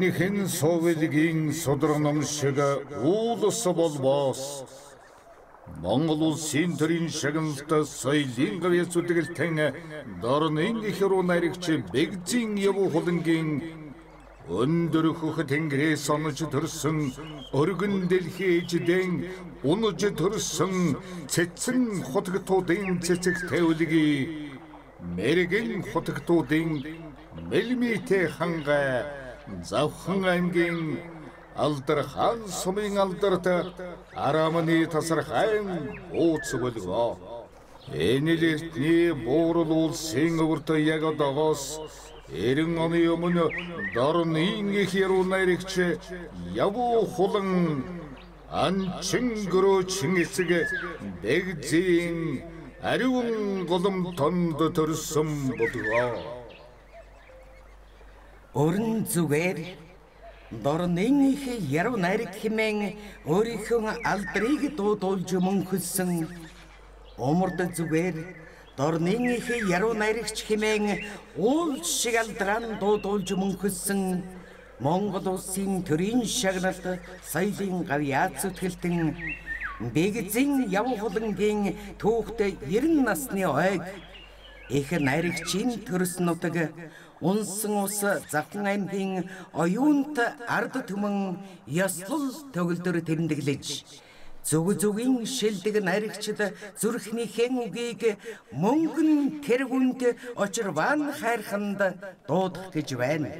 Энийхэн Совилгийн судрагном шиг уулс болбоос Монгол улсын төрийн шагналтай соёлын гавьяц үдэгэлтэн дорнын их руу наригч бэгзийн явуу хулангийн өндөр хөх тэнгэрээс онож төрсөн өргөн дэлхийждэн унаж төрсөн цэцэн хотготуудын цэцэг тавилги мэрэгэн хотготуудын мэлмитэ хангай завхан аймгийн алдар хаан сумын алдарт арамны тасархайн ууц бөлгөө. Энэлэртний буурал улсын өвөрт яг одоогоос 90 оны өмнө дорны их яруу найрагч явуу хулан анчин гөрөөчин эцэг бэгзийн ариун голом тонд төрсөн болгоо. Өрн зүгээр. Дорнын их яруу найраг хэмээн өөрийнхөө алдрыг дуудуулж мөнхөлсөн. Умард зүгээр. Дорнын их яруу найрагч хэмээн уул шиг алдран дуудуулж мөнхөлсөн. Монгол улсын төрийн шагналт соёлын гавьяац зүтгэлтэн Бэгзин явхолонгийн түүхтэй 90 насны ойг. Их найрагчийн төрс нутаг унсан ус завхан аймгийн оюунт ард түмэн ёслол төгөлдөр тэмдэглэж. Зүг зүгийн шилдэг наригчд зүрхнийхэн үгийг мөнгөн тэргүнд очирван хайрханд дуудах гэж байна.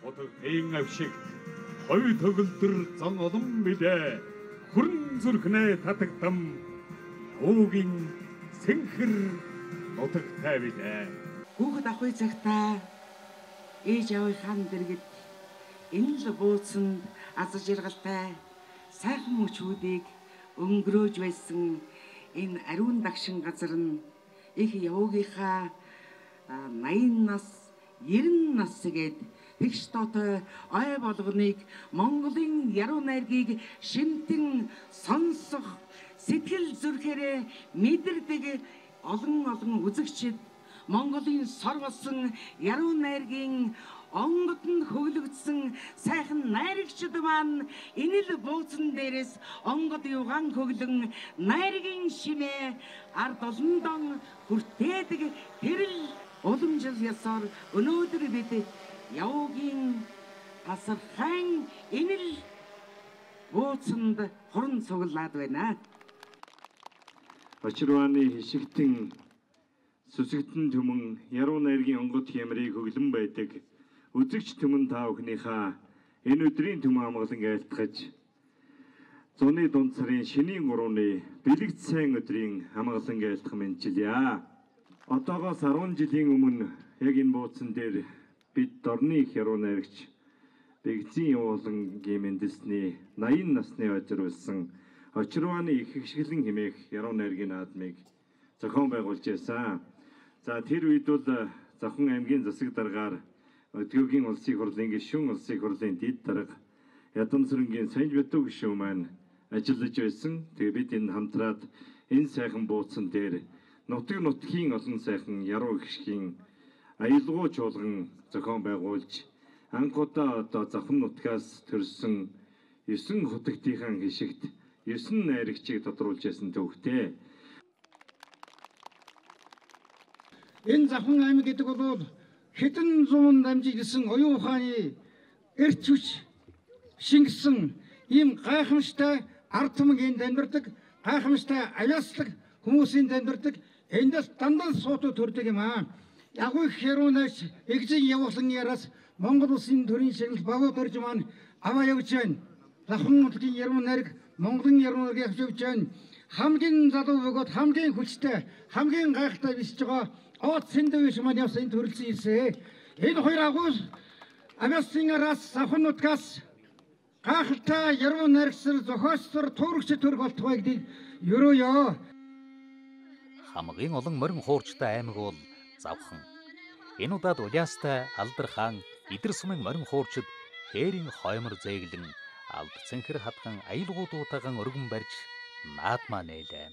Отог ийн авшиг хой төгөлдөр зан олон мэдээ хүрн зүрхнээ татагдам өвгийн сэнхэр нутагтай билээ. Хүүхэд авахын цагтаа ээж авийнхаа дэргэд энэ л бууцанд аз жаргалтай сайхан мөчүүдийг өнгөрөөж байсан энэ ариун дагшин газар нь их явуугийнхаа 80 нас 90 нас гээд тэгш доотой ой болгоныг Монголын яруу найргийг шимтэн сонсох сэтгэл зүрхээрээ мэдэрдэг олон олон үзэгчид Монголын сор болсон яруу найргийн онгод нь хөглөгдсөн сайхан найрагчд маань энэ л бууцан дээрээс онгод юган хөглөн найргийн шимээ ард олондон хүртээдэг тэрл уламжил ясаар өнөөдөр бид явуугийн тасархайн энэ л бууцанд хорон цуглаад байна. Очирваны хишигтэн сүсэгтэн төмөн яруу найргийн онгод хямрыг хөглөн байдаг үзэгч төмөн та бүхнийхээ энэ өдрийн төмөн амгалан айлтгаж зуны дунд сарын шинийн 3-ны бэлэгт сайн өдрийн амгалан айлтгах мэнчилье. Одоогоос 10 жилийн өмнө яг энэ бууцсан дээр бид дорны их яруу найрагч Бэгзийн явуулан гимэндэлсний 80 насны хожир болсон Хочирвааны их хэвшгэлэн хэмээх яруу найргийн наадмыг зохион байгуулж байсан. За тэр үед бол э, Завхан аймгийн засаг даргаар Өдгөөгийн улсын хурлын гишүүн улсын хурлын дид дарга Ядамсрынгийн Санж Битүү гишүүн маань ажиллаж байсан. Тэгээ бид энэ хамтраад энэ сайхан бууцсан дээр нутаг нутгийн олон сайхан яруу гişгийн аялгуу чуулган зохион байгуулж анхудаа одоо Завхан нутгаас төрсэн 9 хотгтийн хишигт 9 найрагчийг тодруулж ясан төвхтэй. Энэ Завхан аймаг гэдэг бол хэдэн зуун дамжиж ирсэн оюун ухааны эрч хүч шингэсэн ийм гайхамштай ард түмэн энд амьдардаг, гайхамштай авяаслаг хүмүүсийн амьдардаг эндээс дандаа суутуу төрдөг юм аа. Яггүй хэрүүнээс эгзэн явуулсан яраас Монгол улсын төрийн шагнал багуу төрж маань аваа явж байна. Завхан нутгийн яруу найраг Монголын явж явж байна. Хамгийн залуу бөгөөд хамгийн хүчтэй, хамгийн гайхалтай бисж байгаа Оот Сэндвиш маань явсан төрөлсөн ирсэн. Энэ хоёр агуул Амясын араас Сахнутгаас гайхалтай яруу найрагсар зохиолсор туурагч төрг болтгой гэдэг ерөөё. Хамгийн олон морин хуурчтай аймаг бол Завхан. Энэ удаад Улаастай Алдар хаан Идэр сумын морин хуурчид хээрийн хоймор зээглэн алд цэнхэр хатган аялгуудуудаагаан өргөн барьж наадмаа нээлээ.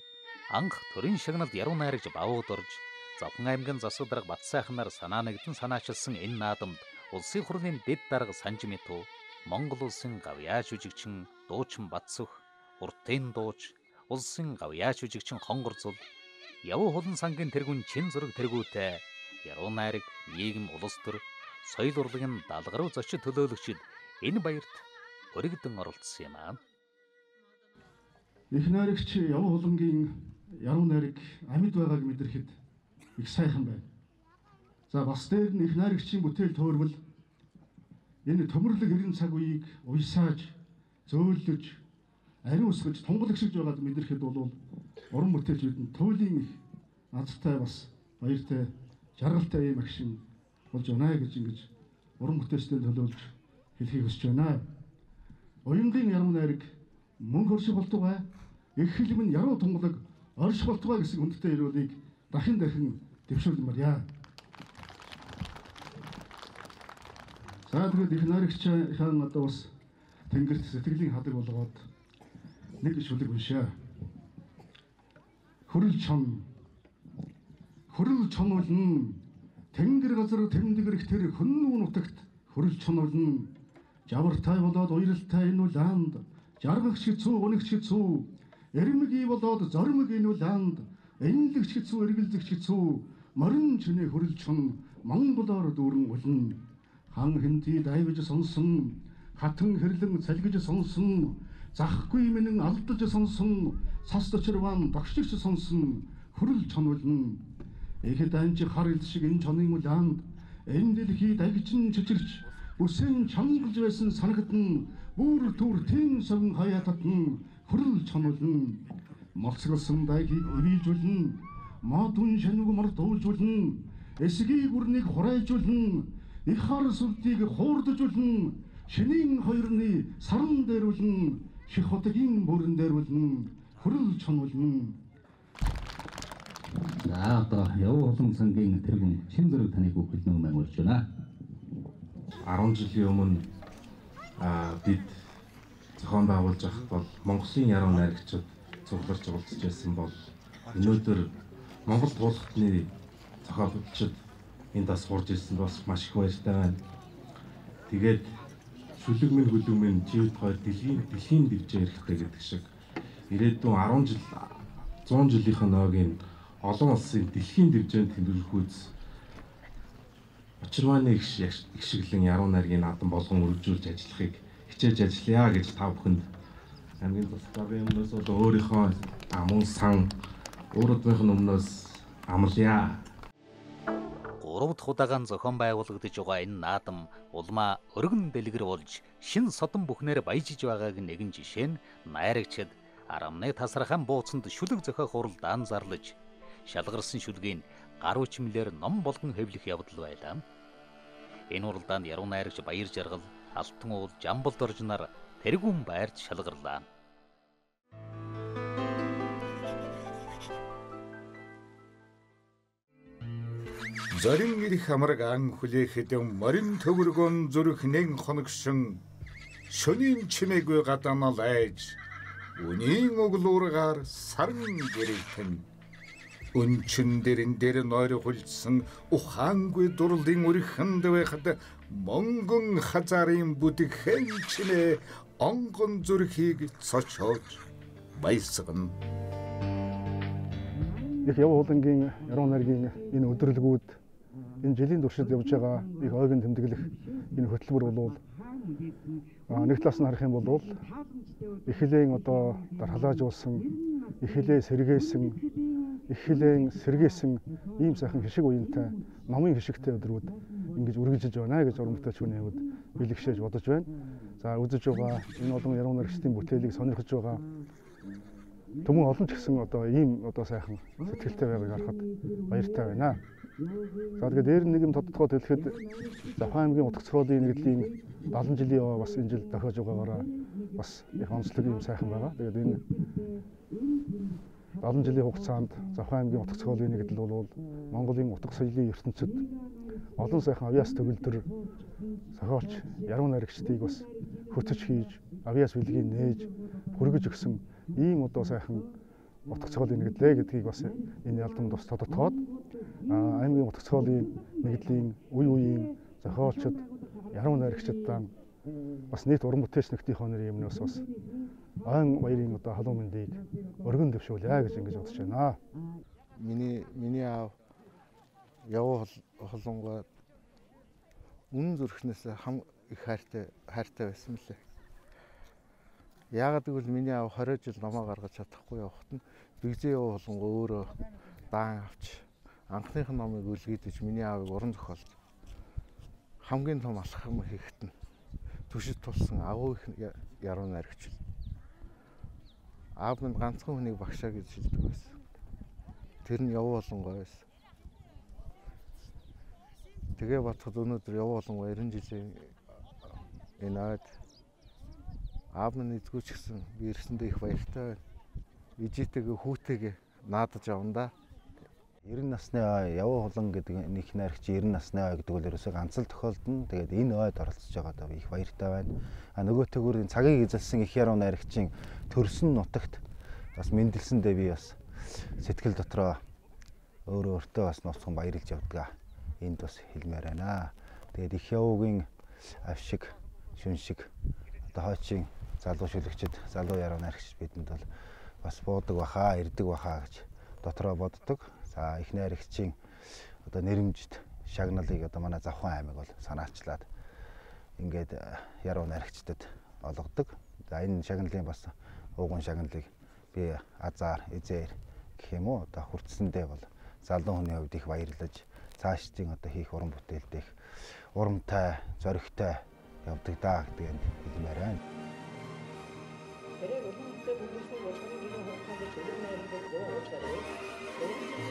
Анх төрийн шагналд яруу найрагч бавууд орж Завхан аймгийн засаг дарга Бат сайхнаар санаа нэгдэн санаачилсан энэ наадамд улсын хурлын дэд дарга Санжимиту, Монгол улсын гавьяа шүжигчин Дуучин Батсөх, Уртын дууч, улсын гавьяа шүжигчин Хонгор зул, Явуу хулан сангийн тэргүүн чин зураг тэргүүтэй Яруу найраг, нийгэм улс төр, соёл урлагийн даалгаруу зочид төлөөлөгчид энэ баярт өргөдөн оролцсон юм аа. Их найрагч Явуу хулангийн яруу найраг амьд байгааг мэдрэхэд их сайхан байна. За бас дээр нь их найрагчийн бүтээл төөрвөл энэ төмөрлөг эрен цаг үеийг уйсааж, зөөлөж, ариун усгаж тунгалагшиж байгаад мэдрэхэд бол уран бүтээлчүүд нь туйлын их назартай бас баяртай жаргалтай юм агшин болж байна гэж ингэж уран бүтээлчдэд төлөөлж хэлхийг хүсэж байна. Уянгийн яруу найраг мөн хөршиг болтугай их хилмэн яруу тунгалаг орших болтугай гэсэн хүндтэй ирүүлийг дахин дахин дэвшүүлмээрья. За тэгээд их найрагч хаан одоо бас тэнгэрт сэтгэлийн хадаг болгоод нэг шүлэг уншаа. Хөрөл чон хөрөл чонуулн тэнгэр газар тэмдгэрх тэр хөннүү нутагт хөрөл чонуулн жавартай болоод уяралтай энэ улаанд жаргагч хэцүү үнэгч хэцүү эрмэгий болоод зоримог энэ улаанд энэлэгч хэцүү эргэлзэгч хэцүү морин чинээ хөрөл чон монголоор дүүрэн улна хан хэнти дайвж сонсон хатан хэрлэн цалгиж сонсон. Захгүй минь алдаж сонсон сас төчрван догшигч сонсон. Хөрөл чонуулн Ихэд анжи хар ил шиг энэ чонын улаанд энэ дэлхийд агчин чичирч үсэн чамгалж байсан санагтан бүр түр тэн сон хаяататан хөрөл чонолн моцголсон дайгийг ивэлжүүлнэ модун шануг мартуулжүүлнэ эсгийн гүрнийг хурайжуулнэ их хар сүлтийг хуурдажуулнэ шинийн хоёрны саран дээрүүлнэ ших хотгийн бүрэн дээрүүлнэ хөрөл чонолн За одоо Яв улам сангийн тэргүүн шин зэрэг таныг нэг маань урьж байна. 10 жилийн өмнө а бид зохион байгуулж байхад бол Монголын яруу найрагчид цугларч уулзж байсан бол өнөөдөр Монгол туулахтны зохиолчид энд бас хурж ирсэн бас маш их баяртай байна. Тэгээд шүлэг минь хүлэг минь живд хоёр дэлхийн дэлхийн дэвжээ хэрэгтэй гэдэг шиг ирээдүйн 10 жил 100 жилийнхэн ногийн олон улсын дэлхийн дэвжээнд тэмдэглэхүйц Учирваны их шиглэн яруу найргийн наадам болгон үргэлжлүүлж ажиллахыг хичээж ажиллая гэж та бүхэнд хамгийн тусгай өмнөөс бол өөрийнхөө амун сан өөрөдмийнх нь өмнөөс амлая. Гурав дахь удаагаан зохион байгуулагдаж байгаа энэ наадам улмаа өргөн дэлгэр болж шин содон бүхнээр баяжиж байгааг нэгэн жишээ нь найрагчд арамны тасархан бууцанд шүлэг зохиох хуралд анзаарлаж шалгарсан шүлгийг гаруй чимлэр ном болгон хэвлэх явдал байлаа. Энэ уралдаанд яруу найрагч Баяр Жаргал, Алтан уул, Жамбал доржнаар тэргүүн байрт шалгарлаа. Зарим ирэх хамраг ан хүлээхэд морин төвөргөн зүрх нэг хоногшин шөнийн чимээгүй гадаанал айж үнийн өглөөргаар сарн гэрэлтэн өнчин дэрэн дээр нойр хулсан ухаангүй дурлын өрхөнд байхад монгон хазарын бүдгхэн чинээ онгон зүрхийг цочоож баясгана. Их яв хуулангийн яруу найргийн энэ өдөрлгүүд энэ жилийн туршид явж байгаа их ойгон тэмдэглэх энэ хөтөлбөр бол нэг талаас нь харах юм бол эхлээн одоо дархлаажуулсан эхлээ сэргээсэн их хилэн сэргээсэн ийм сайхан хишиг уянтай номын хишигтэй өдрүүд ингэж үргэлжиж байна гэж уран бүтээлчүүний хувьд бэлэгшээж бодож байна. За үзэж байгаа энэ олон яруу найрагчдын бүтээлийг сонирхож байгаа Төмөн олон ч гэсэн одоо ийм одоо сайхан сэтгэлтэй байгааг харахад баяртай байна. За тэгээд дээр нэг юм тодтогоод хэлэхэд Завхан аймгийн утга цоролын нэгдлийн 70 жилийн яваа бас энэ жил дохиож байгаагаараа бас их онцлог юм сайхан байгаа. Тэгээд энэ 70 жилийн хугацаанд Завхан аймгийн утга цохиолын нэгдэл бол Монголын утга соёлын ертөнцид олон сайхан авиас төгөлдөр зохиолч яруу найрагчдыг бас хөтөж хийж авиас бэлгийг нээж хүргэж өгсөн ийм одоо сайхан утга цохиолын нэгдлээ гэдгийг бас энэ албанд бас тодотгоод аймгийн утга цохиолын нэгдлийн үе үеийн зохиолчид, яруу найрагчдаа бас нийт уран бүтээлч нөхдийнхөө нэрийн өмнөөс бас айн баярын одоо халуун мэндийг өргөн дэвшүүлье гэж ингэж бодож байна. Миний миний аав явуу холонгоо үнэн зүрхнээс хам их хайртай хайртай байсан мөлий. Яагаад гэвэл миний аав 20 жил намаа гаргаж чадахгүй явахт нь бигзээ явуу холонгоо өөрөө даан авч анхных нь номыг үлгийдэж миний аавыг уран зохиолж хамгийн том алхам хийхэд нь түшид тулсан агуу их яруу найрагч. Аав минь ганцхан хүнийг багшаа гэж шилдэг байсан. Тэр нь явуу болонгой байсан. Тэгээ бодоход өнөөдөр явуу болонгой 90 жилийн энэ ойд аав минь эзгүүч гэсэн би ирсэндээ их баяртай байна. Ижитэйгээ хүүтэйгээ наадаж явна да. 90 насны ой явуу хулан гэдэг нэг найрагч 90 насны ой гэдэг бол ерөөсөө ганц л тохиолдно. Тэгээд энэ ойд оролцож байгаадаа их баяртай байна. А нөгөө төгөөрийн цагийг эзэлсэн их яруу найрагчийн төрсөн нутагт бас мэндэлсэндээ би бас сэтгэл дотроо өөрөө өөртөө бас ноцхон баярлж явдаг. Энд бас хэлмээр байна. Тэгээд их явуугийн авшиг, шүншиг одоо хойчийн залуу шүлэгчд, залуу яруу найрагч бидэнд бол бас буудаг баха, ирдэг баха гэж дотроо боддог. За их найрагчийн одоо нэрэмжит шагналыг одоо манай Завхан аймаг бол санаачлаад ингээд э, яруу найрагчдад олгодог. За энэ шагналын бас ууган шагналыг би азар, эзээр гэх юм уу одоо хүртсэндээ бол залуу хүний хувьд их баярлаж цаашдын одоо хийх уран бүтээлд их урамтай, зоригтой явдаг даа гэдэг нь хэлмээр байна. улаан хөтэ бүгдсэн болгоны гинэ хурцанд төлөв найрын бол уучлаарай.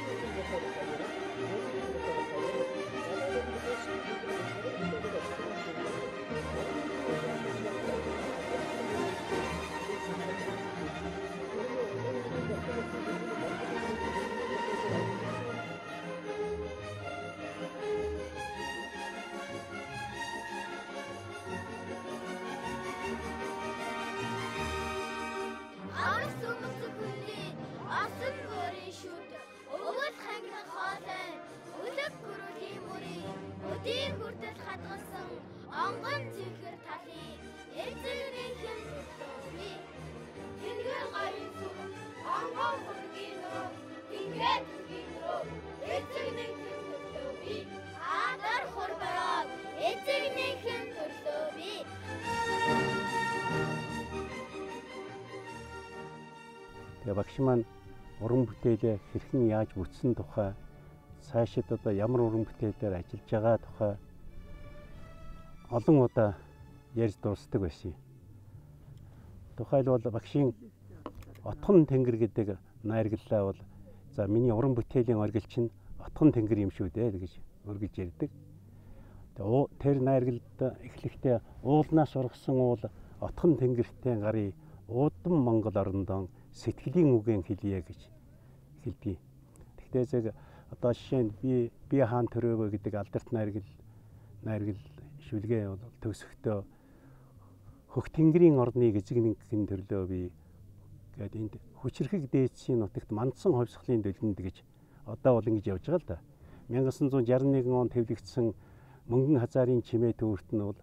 Тэгээ багш маань уран бүтээлээ хэрхэн яаж бүтсэн тухай цаашид одоо ямар уран бүтээлээр ажиллаж байгаа тухай олон удаа ярьж дуусдаг байсан юм. Тухайлбал багшийн Отхон тэнгэр гэдэг найрагдлаа бол за миний уран бүтээлийн оргил чинь Отхон тэнгэр юм шүү дээ гэж өргөж ярьдаг. Тэр найрагдлд эхлэхдээ уулнаас ургасан уул Отхон тэнгэртэй гарыг уудам Монгол орондоо сэтгэлийн үгэн хэлье гэж хэлдэг. Тэгтээ зэрэг одоо жишээ нь би би хаан төрөөгөө гэдэг алдарт найргал найргал шүлгээ бол төгсөхдөө хөх тэнгэрийн орныг эзэг нэгэн төрлөө би гэдэг энд хүчрхэг дээдсийн нутагт мандсан ховсхлын дэлгэнд гэж одоо бол ингэж явж байгаа л да. 1961 он твлэгдсэн мөнгөн хазаарын чимээ төвөрт нь бол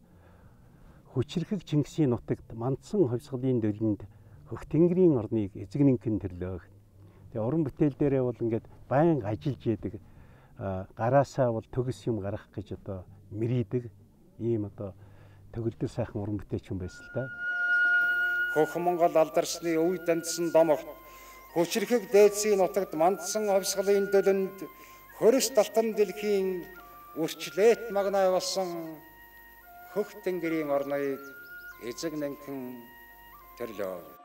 хүчрхэг Чингисийн нутагт мандсан ховсхлын дэлгэнд хөх тэнгэрийн орныг эзэг нэгэн төрлөөх. Тэгээ уран бүтээл дээрээ бол ингээд байнга ажиллаж яадаг гараасаа бол төгс юм гарах гэж одоо мэрийдэг ийм одоо төгөлдөр сайхан уран бүтээч юм байсан л да. Хөх Монгол алдарсны үе дандсан домогт хүчрхэг дээдсийн нутагт мандсан ховсгалын дөлөнд хөрс талтан дэлхийн үрчлээт магнаа болсон хөх тэнгэрийн орныг эзэг нэнхэн төрлөө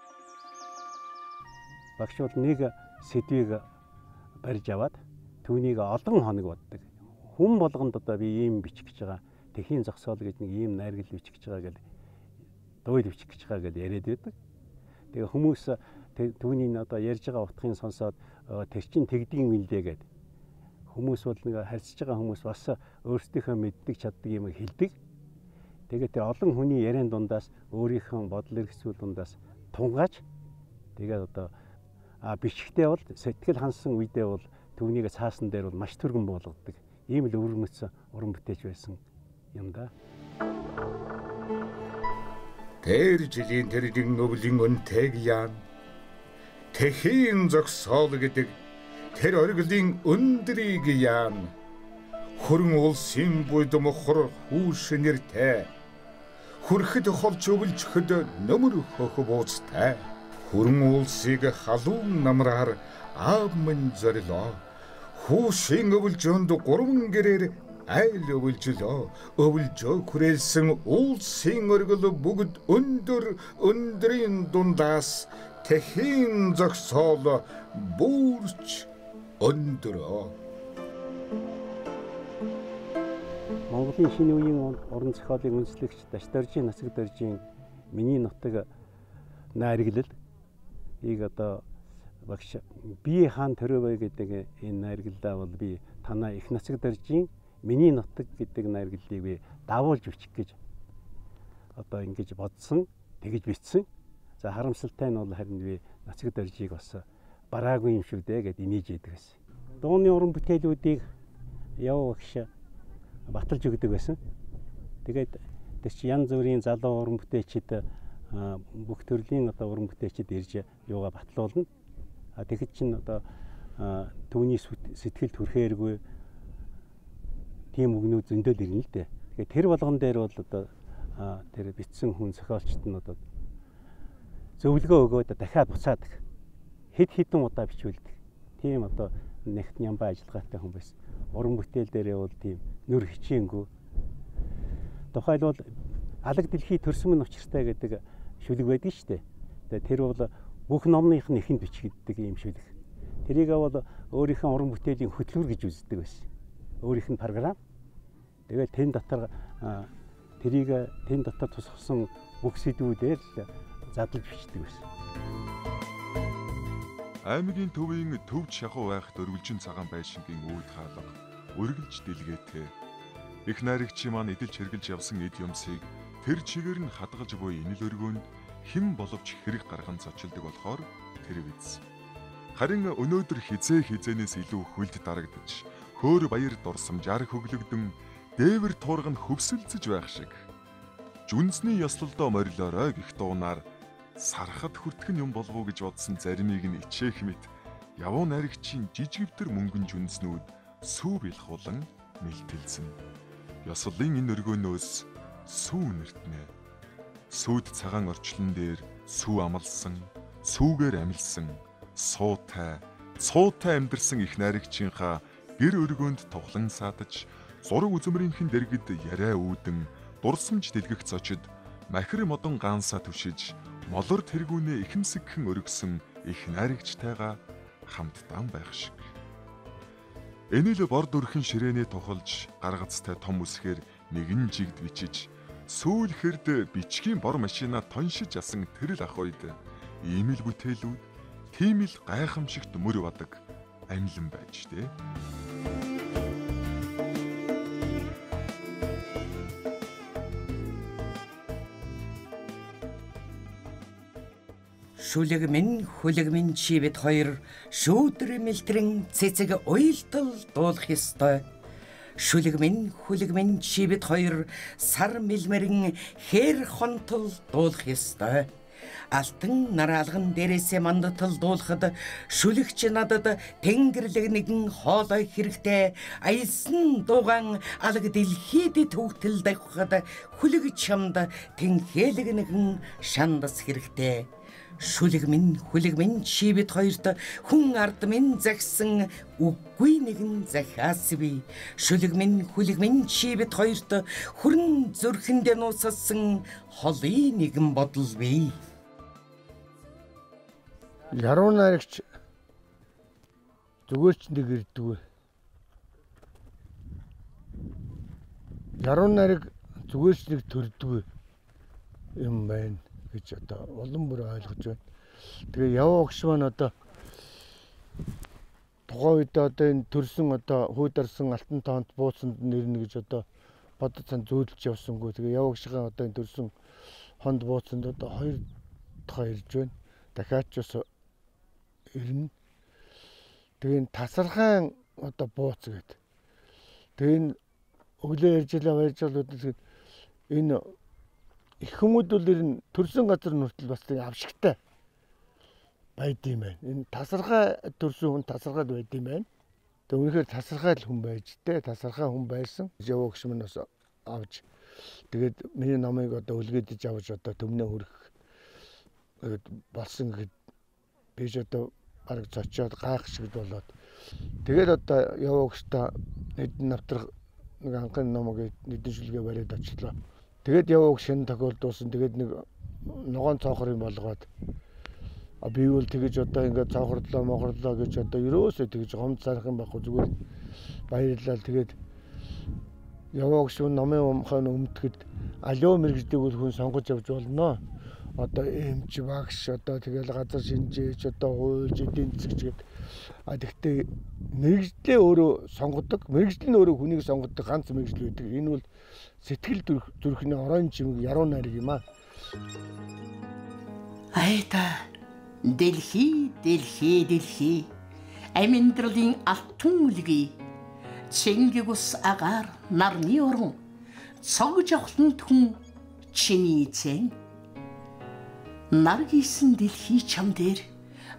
багш бол нэг сэдвийг барьж аваад түүнийг олон хоног боддог. Хүн болгонд одоо би ийм бичих гэж байгаа. Тэхийн зогсоол гэж нэг ийм найргал бичих гэж байгаа гэл дуйл бичих гэж байгаа гэж яриад байдаг. Тэгээ хүмүүс түүний одоо ярьж байгаа утгыг сонсоод тэр чин тэгдгийн мэлдэ гэд хүмүүс бол нэг харьцаж байгаа хүмүүс бас өөрсдийнхөө мэддэг чаддаг юм хэлдэг. Тэгээд тэр олон хүний яриан дундаас өөрийнхөө бодол эрх зүйл дундаас тунгааж тэгээд одоо бичгтээ бол сэтгэл хансан үедээ бол түүнийг цаасан дээр бол маш түргэн болгодог. Ийм л өвөрмөц уран бүтээч байсан юм да. Тэр жилийн тэр нэгэн өвлийн өнтэйг яан. Тэхийн зогсоол гэдэг тэр оргилын өндрийг яан. Хөрөн улсын буйд мохор хүүш нэртэй. Хүрхэд холч өвлжөхөд нөмөр хөх бууцтай. Хөрөн улсыг халуун намраар аав минь зорилоо. Хүүшийн өвлжөнд гурван гэрээр айл өвлжлөө өвлжөө хүрээлсэн улсын өргөл бүгд өндөр өндрийн дундаас тэхийн зогсоол бүрч өндөрөө Монголын шинэ үеийн уран зохиолын үндэслэгч Дашдоржийн Нацаг дөржийн миний нутаг найрглал ийг одоо багш би хаан төрөвэ гэдэг энэ найргалдаа бол би танаа их нацаг дөржийн миний нутаг гэдэг найргалыг би давуулж бичих гэж одоо ингэж бодсон, тэгж бичсэн. За харамсалтай нь бол харин би нацаг дөржийг бас бараагүй юм шүү дээ гэд инээж яадаг байсан. Дууны уран бүтээлүүдийг яв багш баталж өгдөг байсан. Тэгээд тэр чи янз бүрийн залуу уран бүтээлчид бүх төрлийн одоо уран бүтээлчид ирж юугаа батлуулна. А тэгэхэд чин одоо түүний сэтгэл төрхээргүй тийм үгнүүд зөндөл ирнэ л дээ. Тэгэхээр тэр болгон дээр бол одоо тэр битсэн хүн зохиолчт нь одоо зөвлөгөө өгөөд дахиад буцаадаг. Хэд хэдэн удаа бичүүлдэг. Тийм одоо нэгт нямбай ажиллагаатай хүн байсан. Уран бүтээл дээрээ бол тийм нөр хичээнгүй. Тухайлбал алаг дэлхий төрсөн мөн учиртай гэдэг шүлэг байдаг шүү дээ. Тэгээ тэр бол бүх номных нь ихэнд бичигддэг ийм шүлэг. Тэрийг бол өөрийнхөө уран бүтээлийн хөтлөөр гэж үздэг байсан өөрийнх нь програм. Тэгээд тэн дотор тэрийг тэн дотор тусгасан бүх сэдвүүдээр задлж бичдэг байсан. Аймгийн төвийн төвд шахуу байхад өргөлжин цагаан байшингийн үүд хаалга өргөлж дэлгээтэй. Их найрагчи маань эдэлж хэрглэж явсан эд юмсыг тэр чигээр нь хадгалж буй инэл өргөөнд хэн боловч хэрэг гарган зочилдог болохоор тэр биз. Харин өнөөдөр хизээ хизээнээс илүү хүлд дарагдж хөөр баяр дурсамжаар хөглөгдөн дээвэр туурган хөвсөлцөж байх шиг. Жүнсний ёслолдоо морилорой гих дуунаар сархад хүртгэн юм болов уу гэж бодсон заримыг нь ичээх мэт явуу наригчийн жижигвтер мөнгөн жүнснүүд сүү бэлхуулан нэлтэлсэн. Ёслолын энэ өргөөнөөс сүү нэртнэ. Сүүд цагаан орчлон дээр сүү амлсан, сүүгээр амилсан, суутай, цуутай амьдэрсэн их наригчийнхаа гэр өргөөнд тоглон саадаж зураг үзмрийнхэн дэргэд яриа үүдэн дурсамж дэлгэх зочид махир модон гаансаа түшиж молор тэргүүнээ ихэмсэгхэн өргсөн их найрагчтайгаа хамтдаан байх шиг. Энэл борд өрхөн ширээнээ тохолж гаргацтай том үсгээр нэгэн жигд бичиж сүүлхэрд бичгийн бор машина тоншиж асан тэрл ах үед ийм л бүтээлүүд тийм л гайхамшигт мөр бадаг амилан байж тээ. Шүлэг минь хүлэг минь чи бид хоёр шүүдөр мэлтрэн цэцэг уйлтал дуулах ёстой. Шүлэг минь хүлэг минь чи бид хоёр сар мэлмэрэн хээр хонтол дуулах ёстой. Алтан нараалган дээрээсээ мандатал дуулахад шүлэгч надад тэнгэрлэг нэгэн хоолой хэрэгтэй. Аялсан дууган алг дэлхийд төвтөл давхад хүлэг чамд тэнхээлэг нэгэн шандас хэрэгтэй шүлэг минь хүлэг минь чи бид хоёрт хүн ард минь загсан үгүй нэгэн захиас би. Шүлэг минь хүлэг минь чи бид хоёрт хүрэн зүрхэндээ нууссан холын нэгэн бодол бий Яруу найрагч зүгээр ч нэг ирдэггүй. Яруу найраг зүгээр ч нэг төрдөггүй юм байна гэж одоо улам бүр ойлгож байна. Тэгээ яваа огш маань одоо тухайн үед одоо энэ төрсөн одоо хүйдэрсэн алтан тоонт бууцанд нэрнэ гэж одоо бодож сан зөөдөлж явсангүй. Тэгээ яваа огшгаа одоо энэ төрсөн хонд бууцанд одоо хоёр дахь ирж байна. Дахиад ч бас ирнэ. Тэгээ тасархайн одоо бууц гэдэг. Тэгээ энэ өглөө ярьж баярж болоод энэ их хүмүүс бол ер нь төрсэн газар нүртэл бас тийм авшигтай байд юм байна. Энэ тасархай төрсэн хүн тасархайд байд юм байна. Тэг үнэхээр тасархай л хүн байж тэ тасархай хүн байсан. Явагш минь бас авч тэгээд миний номыг одоо үлгээдэж авч одоо төмнөө хүрэх болсон гэхэд би ч одоо бараг цочоод гайх шиг болоод тэгээд одоо явагчтай нэгэн навтрах нэг анхны номыг нэгэн шүлгээ бариад очлоо. Тэгээд яваг шин тохиолдуулсан. Тэгээд нэг ногоон цоохор юм болгоод а би бол тэгэж одоо ингээд цоохорлоо мохорлоо гэж одоо ерөөсөө тэгэж гомд зарах юм байхгүй. Зүгээр баярлал тэгээд яваг шин номын өмхөн өмтгöd алио мэрэгждэг бол хүн сонгож явж болно одоо эмч багш одоо тэгэл газар шинжээч одоо хуульч эдийн засгч гэд. А тэгтээ мэрэгжлээ өөрөө сонгодог мэрэгжил нь өөрөө хүнийг сонгодог ганц мэрэгжил байдаг энэ бол сэтгэл зүрхний орон чимэг яруу найраг юм аа. Айта дэлхий дэлхий дэлхий. Аминдралын алтан үлгий цэнгэг ус агаар нарны орон. Цогж авахтанд хүн чиний зэн нар гисэн дэлхий чам дээр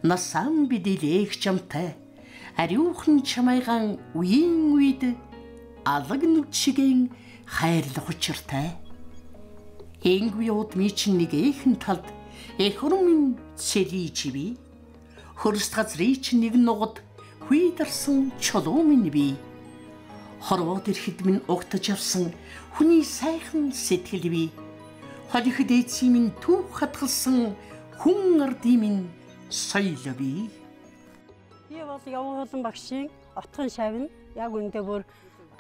насаан бидэлээх чамтай ариухан чамайгаан үеийн үед алаг нүчгэн хайрлах учиртай Энгви удмын чинь нэг эхэн талд эхөрмэн цэри чиви. Хөрс газрын чинь нэг нугад хүйдэрсэн чулуумын би. Хорвоод ирэхэд минь угтаж авсан хүний сайхан сэтгэл би холихд эцсийн минь түүх хатгалсан хүн ардын минь соёл бий. Би бол явуулан багшийн отхон шавь нь яг үндэ бүр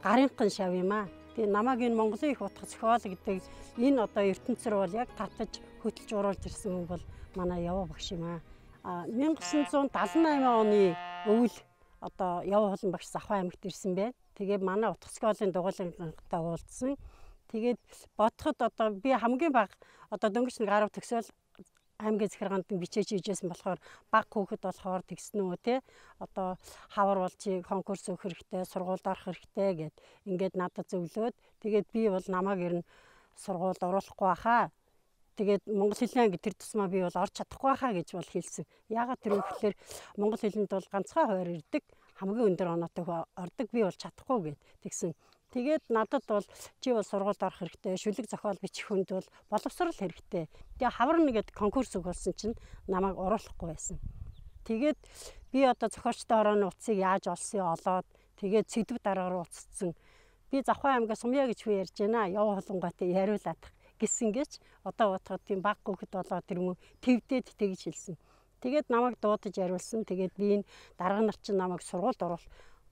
гарынхан шав юм аа. Тэгээ намайг энэ Монголын их утга зохиол гэдэг энэ одоо ертөнцөр бол яг татаж хөтлж оруулж ирсэн хүн бол манай яваа багш юм аа. А 1978 оны өвөл одоо яваа холон багш Завхай аймагт ирсэн байна. Тэгээ манай утга зохиолын дугуйлантай уулзсан. Тэгээд бодоход одоо би хамгийн бага одоо дөнгөж нэг 10 төгсөөл аймгийн захиргаанд бичээж хийжсэн болохоор баг хүүхэд болохоор тэгсэн үү те? Одоо хавар болчийг конкурс өгөх хэрэгтэй сургуульд орох хэрэгтэй гэд ингээд надад зөвлөөд. Тэгээд би бол намайг ер нь сургуульд оруулахгүй хаа тэгээд монгол хэлний анги тэр тусмаа би бол орч чадахгүй хаа гэж бол хэлсэн. Яагаад тэр үгээр монгол хэлэнд бол ганцхан хуваар ирдэг. Хамгийн өндөр оноотой ордог. Би бол чадахгүй гэд тэгсэн. Тэгээд надад бол чи бол сургуульд орох хэрэгтэй, шүлэг зохиол бичих хүнд бол боловсрал хэрэгтэй. Тэгээ хавар нэгэд конкурс өгүүлсэн чинь намайг оруулахгүй байсан. Тэгээд би одоо зохиолчтой орооны утсыг яаж олсон олоод тэгээд цэдв дараагаар уцсан. Би Завхай аймгаас Сумья гэж би ярьж байна. Яв холонготой яриулаад гисэн гэж одоо бодоход тийм баг гүхэд болоо тэр мө твдээд тэгж хэлсэн. Тэгээд намайг дуудаж яриулсан. Тэгээд би энэ дарга нар чинь намайг сургуульд оруулах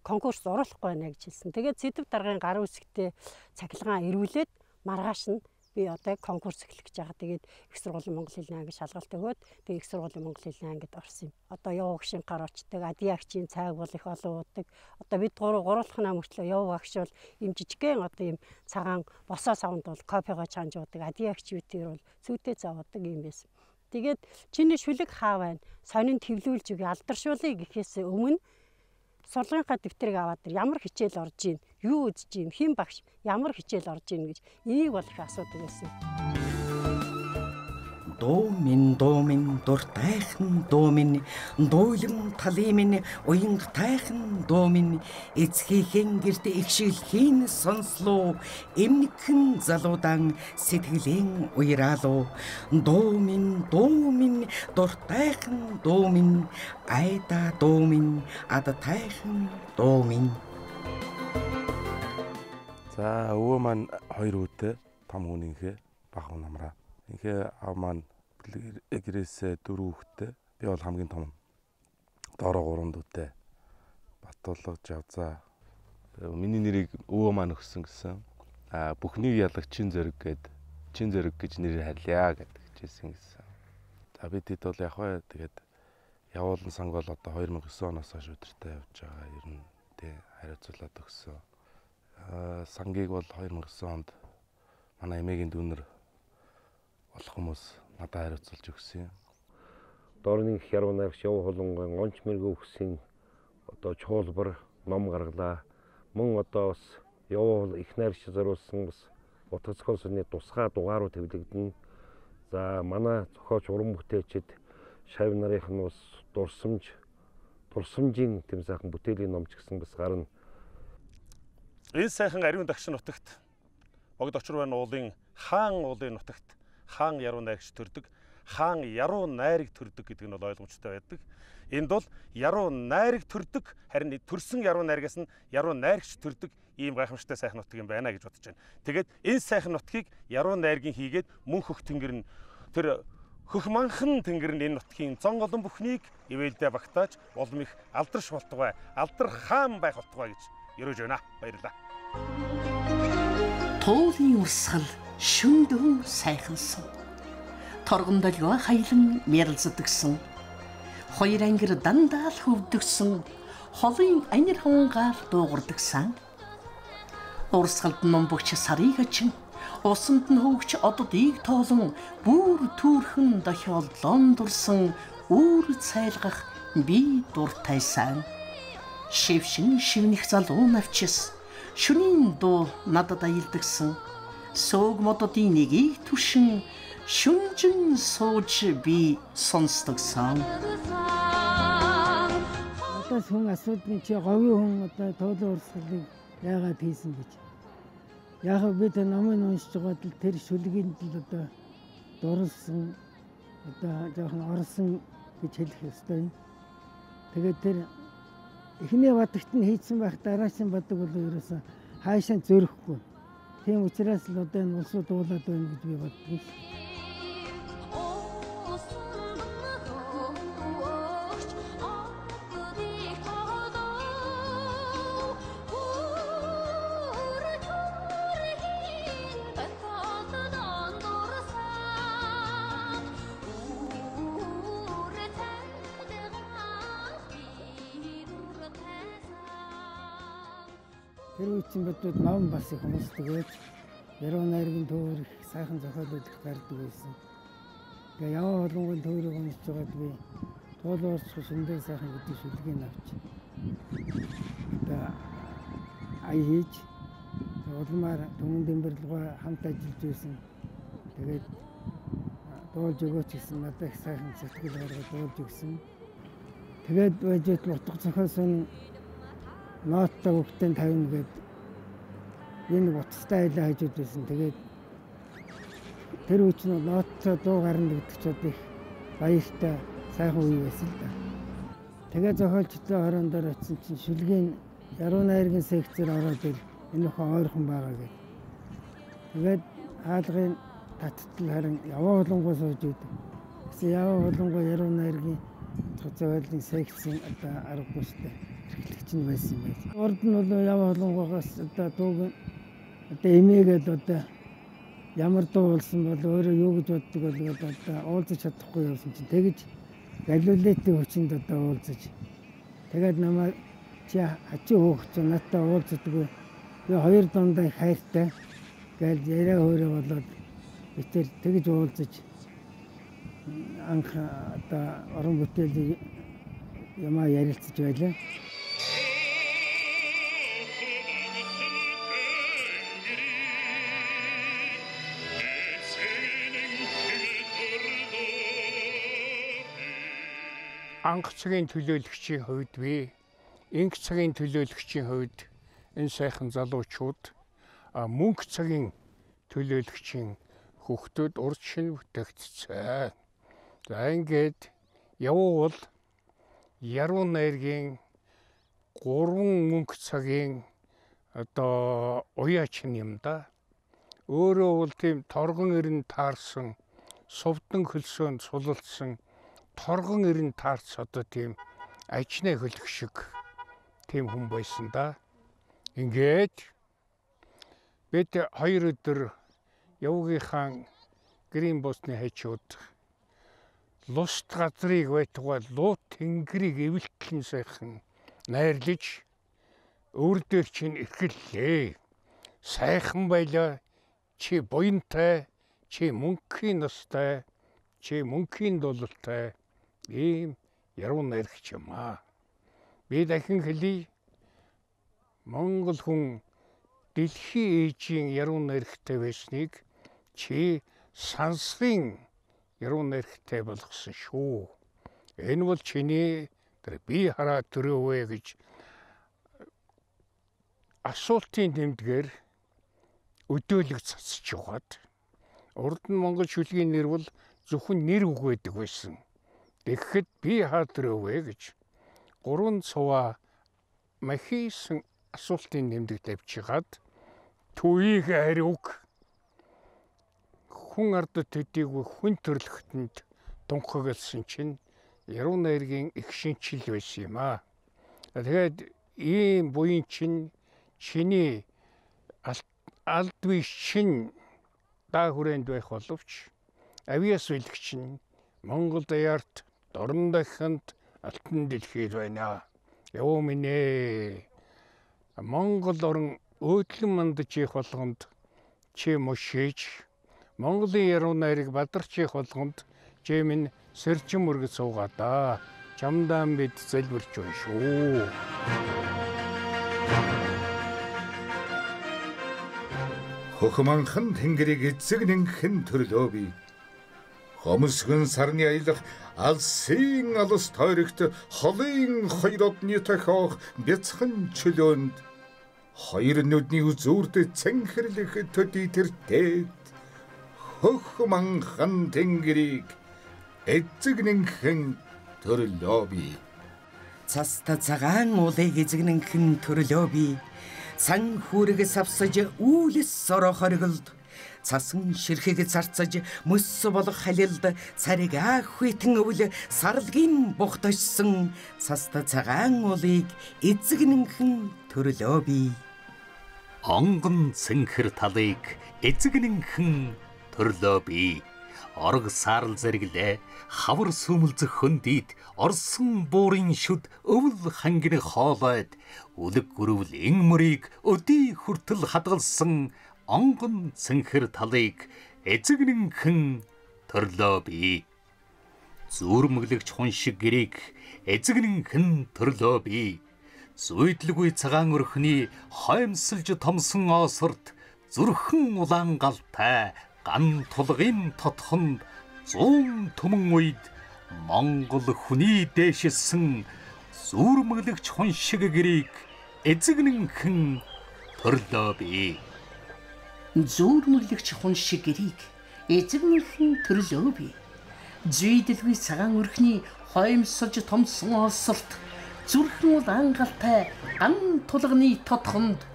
конкурс оруулахгүй байна гэж хэлсэн. Тэгээд Цэдэв даргын гар үсгтээ цахилгаан ирүүлээд маргааш нь би одоо конкурс эхлэх гэж байгаа. Тэгээд их сургуулийн монгол хэлний анги шалгалт өгөөд тэгээд их сургуулийн монгол хэлний ангид орсон юм. Одоо яв агшин гар очдог, адиагчийн цайг бол их олон уудаг. Одоо бид гурав гурвалхнаа мөртлөө яв агш бол юм жижигхэн одоо юм цагаан босоо савнд бол кофего чанж уудаг. Адиагч үтээр бол зүйтэй заваадаг юм байсан. Тэгээд чиний шүлэг хаа байна? Сонин твлүүлж үгүй алдаршуулъя гэхээс өмнө сурлагынхаа дэвтрийг аваад ямар хичээл орж ийн, юу үзэж ийн, хэн багш ямар хичээл орж ийн гэж энийг бол их асуудаг байсан. Дуу минь дуу минь дуртайхан дуу минь дуулам талын минь уянгатайхан дуу минь эцгийнхэн гэрт ихшилхийн сонслоо. Эмнэгхэн залуудан сэтгэлэн уяраалуу дуу минь дуу минь дуртайхан дуу минь айда дуу минь адтайхан дуу минь За өвөө маань хоёр үүдээ том хүнийхээ бах намраа. Инхээ ав маань гэрээсээ дөрөв хүүхэдтэй. Би бол хамгийн том. Доороо гурван дүүтэй. Батуулгаж явзаа. Миний нэрийг өвөө маань өгсөн гэсэн. А бүхнийг ялах чин зэрэг гээд чин зэрэг гэж нэр хайлаа гэдэг хичээсэн гэсэн. За бид хэд бол яг бай тэгээд явуулан санг бол одоо 2009 оноос хойш өдөртөө явж байгаа. Ер нь тий хариуцуулаад өгсөн. А сангийг бол 2009 онд манай эмээгийн дүүнэр болох хүмүүс надад хариуцуулж өгсөн юм. Дорны их яруу найрагч Яв Холонгон онч мэрэгүү хүсийн одоо чуулбар ном гаргалаа. Мөн одоо бас Яв их найрагч зориулсан бас утга зохиол сүрний тусгай дугаарууд хэвлэгдэнэ. За манай зохиолч уран бүтээлчид шавь нарын нь бас дурсамж турсамжийн тэм сайхан бүтээлийн номч гэсэн бас гарна. Энэ сайхан ариун дагш нутагт богд очир байна уулын хаан уулын нутагт хаан яруу найрагч төрдөг хаан яруу найраг төрдөг гэдэг нь бол ойлгомжтой байдаг. Энд бол яруу найраг төрдөг харин төрсөн яруу найрагаас нь яруу найрагч төрдөг ийм гайхамшигтай сайхан нутаг юм байна гэж бодож байна. Тэгээд энэ сайхан нутгийг яруу найргийн хийгээд мөн хөх тэнгэр нь тэр хөх манхан тэнгэр нь энэ нутгийн зон олон бүхнийг ивэлдэ багтааж улам их алдарш болтугай алдар хаан байх болтугай гэж ерөөж байна. Баярлалаа. Туулын урсгал шүндөн сайхансан. Торгондолгоо хаялан мяралцдагсан. Хоёр ангир дандаа л хөвдөгсөн. Холын анир хонгаал дуугардагсан. Урсгалд номбогч сарыг ачин усанд нь хөвгч оддыг тоолон бүр түүрхэн дохиол лондурсан үүр цайлгах би дуртайсан. Шившин шивнэх залуу навчис шүнийн дуу надад аялдагсан. Сөөг мододын нэгийг түшин шүнжин сууж би сонсдогсан. Одоо хүн асуудны чи говийн хүн одоо тоолон урсгалыг яагаад хийсэн гэж. Яг бид номын уншиж байгаад л тэр шүлгийн л одоо дурлсан одоо жоохон орсон гэж хэлэх ёстой юм. Тэгээд тэр эхний бадагт нь хийцэн байх дараагийн бадаг бол ерөөсө хаашаа зөрөхгүй. Тийм учраас л одоо энэ улсууд уулаад байна гэж би боддог. Чинь бидүүд ном бас их уншдаг байж яруу найргийн төвөр их сайхан зохиолууд их гардаг байсан. Тэгээ яваа болгонгын төврийг уншиж байгаад би туулуурч шүндээ сайхан гэдэг шүлгийг авч. Одоо ай хийж улмаар түмэн дэмбэрлэгөө хамт ажиллаж байсан. Тэгээд дуулж өгөөч гэсэн надад их сайхан сэтгэл гаргаж дуулж өгсөн. Тэгээд байж утга зохиосон нооттой хөвгтөнд тавина гэд энэ утастай айлаа хажууд байсан. Тэгээд тэр үуч нь нооттой дуу гарна гэдэг ч одоо их баяртай сайхан үе байсан л да. Тэгээ зохиолчтой хорон дээр очисон чинь шүлгийн яруу найргийн секцээр ороод ир энэ охин ойрхон байгаа гэд. Тэгээд хаалгын таттал харин яваа болонгоо сууж идэв. Гэсэн яваа болонгоо яруу найргийн цоцоолын секцийн одоо аргагүй штэ эрхлэгч нь байсан юм байна. Урд нь бол яваа болонгоогоос одоо дууг одоо эмээгээд одоо ямар дуу болсон бол өөрөө юу гэж боддог бол одоо уулзаж чадахгүй явсан чинь тэгэж галилейтийн хүчинд одоо уулзаж тэгээд намайг чи хачи хөөгч надтай уулздаггүй би хоёр дундаа хайртай гэж яриа хөөрэ болоод битэр тэгж уулзаж анх одоо орон бүтээлийн ямаа ярилцаж байлаа. Анх цагийн төлөөлөгчийн хувьд би инх цагийн төлөөлөгчийн хувьд энэ сайхан залуучууд мөнгө цагийн төлөөлөгчийн хүүхдүүд урд шин бүтээгдсэн. За ингээд явуул яруу найргийн гурван мөнгө цагийн одоо уяачин юм да. Өөрөө бол тийм торгон ирэн таарсан, сувдан хөлсөөнд сулалцсан торгон ирэн таарч одоо тийм ажны хөлөх шиг тийм хүн байсан да. Ингээд бид хоёр өдөр явгийнхаа грин босны хажууд луст газрыг байтугай луу тэнгэрийг эвэлтлэн сайхан найрлаж өөр дээр чинь эрхэллээ. Сайхан байлаа. Чи буянтай, чи мөнхийн настай, чи мөнхийн дулалтай ийм яруу найрагч юм аа. Би дахин хэлье. Монгол хүн дэлхийн ээжийн яруу найрагтай байсныг чи сансрын яруу найрагтай болгосон шүү. Энэ бол чиний тэр би хараа төрөвөө гэж асуултын тэмдгээр өдөөлөг цацж яваад урд нь Монгол шүлгийн нэр бол зөвхөн нэр үг байдаг байсан. Тэгэхэд би хаа төрөвөө гэж гурван цуваа махисэн асуултын нэмдэг тавьчихад төвийг хариуг хүн ардд төдийгүй хүн төрлөختөнд тунхагласан чинь яруу найргийн их шинчил байсан юм аа. Тэгээд ийм буян чинь чиний алдвий шин даа хүрээнд байх боловч авиас үлгч нь Монгол даяарт дорн дахинд алтан дэлхийд байна. Явуу минь ээ. Монгол орн өөдлөн мандаж их болгонд чи мушиж Монголын яруу найрыг бадарч их болгонд чи минь сэржин мөргөд суугаадаа. Чамдаа бид залбирч байна шүү. Хөхманхан тэнгэрийг эцэг нэнхэн төрлөө би. Хомсгөн сарны аялах алсын алус тойрогт холын хоёр одны тохиох бяцхан чөлөөнд хоёр нүдний үзүүрд цэнхэрлэх төдий тэр дээд хөхманхан тэнгэрийг эцэг нэнхэн төрлөө би. Цаста цагаан уулыг эзэгнэнхэн төрлөө би. Сан хүүрэгс авсаж үүлэс сороо хориголд цасан ширхэг зарцаж мөс болох халилд цариг аахвитэн өвл сарлагын бухтажсан цаста цагаан уулыг эзэгнэнхэн төрлөө би. Онгон цэнхэр талыг эзэгнэнхэн төрлөө би орг саарл зэрэглээ хавар сүмэлзэх хөндийд орсон буурын шүд өвл хангины хоолойд үлэг гүрвэл ин мөрийг өдий хүртэл хадгалсан онгон цэнхэр талыг эзэгнэнхэн төрлөө би зүүрмэглэгч хүн шиг гэрээг эзэгнэнхэн төрлөө би зүйдлгүй цагаан өрхний хоймсолж томсон оосорт зүрхэн улаан галтай ган тулгын тотхонд зүүн төмөн үед Монгол хүний дээшилсэн зүүрмэглэгч хүн шиг гэрийг эзэгнэнхэн төрлөө би. Зүүрмэглэгч хүн шиг гэрийг эзэгнэнхэн төрлөө би. Зүйдэлгүй цагаан өрхний хоймсолж томсон олсолт зүрхэн улаан галтай ган тулганы тотхонд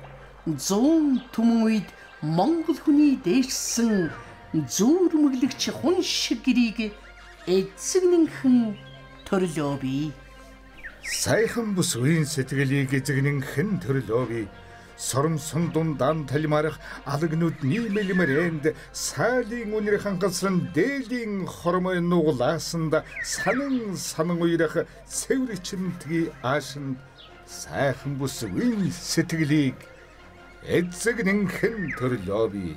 зүүн төмөн үед Монгол хүний дээшсэн зүүрмэглэгч хүн шиг гэрийг эзэгнэнхэн төрлөө би. Сайхан бус үеийн сэтгэлийг эзэгнэнхэн төрлөө би. Сором сундун дан талимарах алагнууд ниймэлмэрэнд сайлын үнэр хангасран дээлийн хормой нуглаасанд санан санан уйрах цэвэрчмтгий аашинд сайхан бус үеийн сэтгэлийг эзэг нэнхэн төрлөө би